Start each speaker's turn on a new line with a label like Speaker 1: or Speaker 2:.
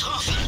Speaker 1: getroffen.